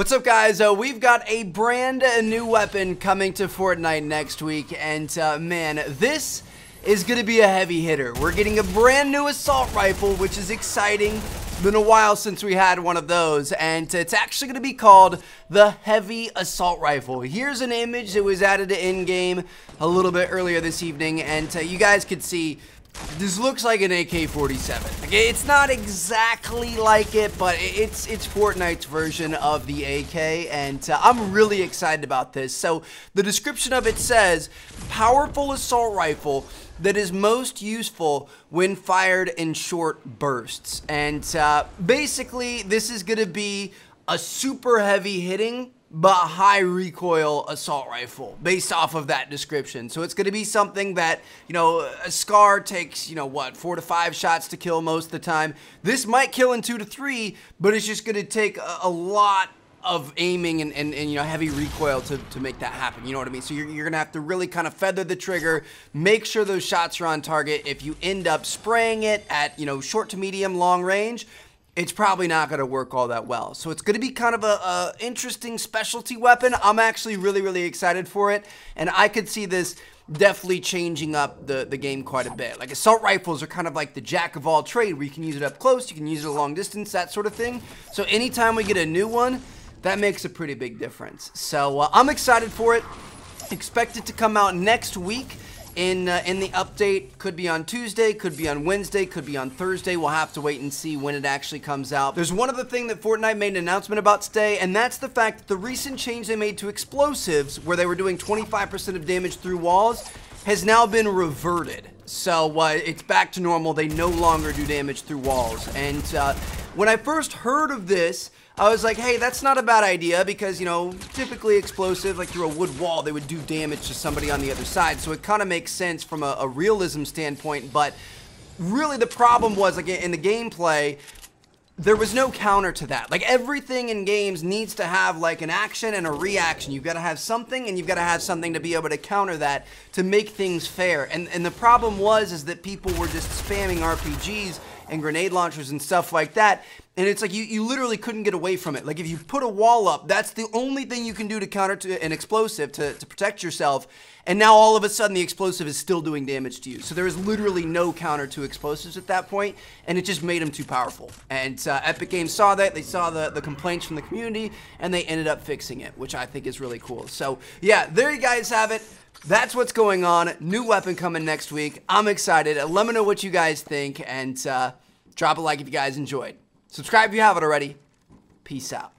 What's up guys, uh, we've got a brand new weapon coming to Fortnite next week and uh, man, this is going to be a heavy hitter. We're getting a brand new assault rifle which is exciting. It's been a while since we had one of those and it's actually going to be called the Heavy Assault Rifle. Here's an image that was added to in-game a little bit earlier this evening and uh, you guys could see this looks like an AK-47. Like, it's not exactly like it, but it's it's Fortnite's version of the AK, and uh, I'm really excited about this. So the description of it says, powerful assault rifle that is most useful when fired in short bursts. And uh, basically, this is to be a super heavy hitting but high recoil assault rifle based off of that description. So it's going to be something that, you know, a SCAR takes, you know, what, four to five shots to kill most of the time. This might kill in two to three, but it's just going to take a, a lot of aiming and, and, and, you know heavy recoil to, to make that happen you know what I mean so you're, you're gonna have to really kind of feather the trigger make sure those shots are on target if you end up spraying it at you know short to medium long range it's probably not going to work all that well. So it's going to be kind of a, a, interesting specialty weapon. I'm actually really, really excited for it. And I could see this definitely changing up the, the game quite a bit. Like assault rifles are kind of like the jack of all trade where you can use it up close, you can use it a long distance, that sort of thing. So anytime we get a new one, that makes a pretty big difference. So uh, I'm excited for it. Expect it to come out next week in uh, in the update. Could be on Tuesday, could be on Wednesday, could be on Thursday. We'll have to wait and see when it actually comes out. There's one other thing that Fortnite made an announcement about today, and that's the fact that the recent change they made to explosives, where they were doing 25% of damage through walls, has now been reverted. So uh, it's back to normal. They no longer do damage through walls. And uh, when I first heard of this, I was like, hey, that's not a bad idea because, you know, typically explosive, like through a wood wall, they would do damage to somebody on the other side. So it kind of makes sense from a, a realism standpoint. But really the problem was, like, in the gameplay, there was no counter to that. Like everything in games needs to have like an action and a reaction. You've got to have something and you've got to have something to be able to counter that to make things fair. And and the problem was is that people were just spamming RPGs and grenade launchers and stuff like that. And it's like you, you literally couldn't get away from it. Like if you put a wall up, that's the only thing you can do to counter to an explosive to, to protect yourself. And now all of a sudden the explosive is still doing damage to you. So there is literally no counter to explosives at that point, and it just made them too powerful. And uh, Epic Games saw that, they saw the, the complaints from the community, and they ended up fixing it, which I think is really cool. So yeah, there you guys have it. That's what's going on. New weapon coming next week. I'm excited. Let me know what you guys think, and uh, drop a like if you guys enjoyed. Subscribe if you haven't already. Peace out.